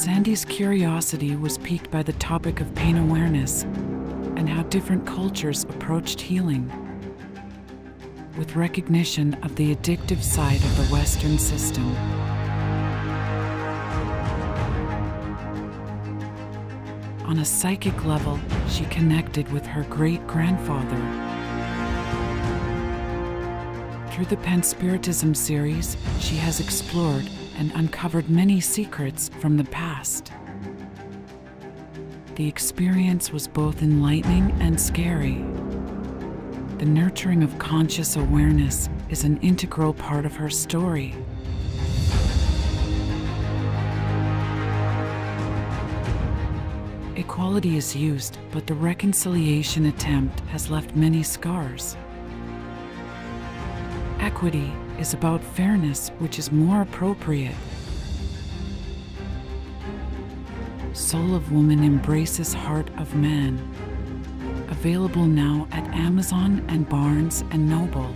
Sandy's curiosity was piqued by the topic of pain awareness and how different cultures approached healing. With recognition of the addictive side of the Western system. On a psychic level, she connected with her great grandfather. Through the Panspiritism series, she has explored and uncovered many secrets from the past. The experience was both enlightening and scary. The nurturing of conscious awareness is an integral part of her story. Equality is used, but the reconciliation attempt has left many scars. Equity is about fairness, which is more appropriate. Soul of Woman embraces Heart of Man. Available now at Amazon and Barnes and Noble.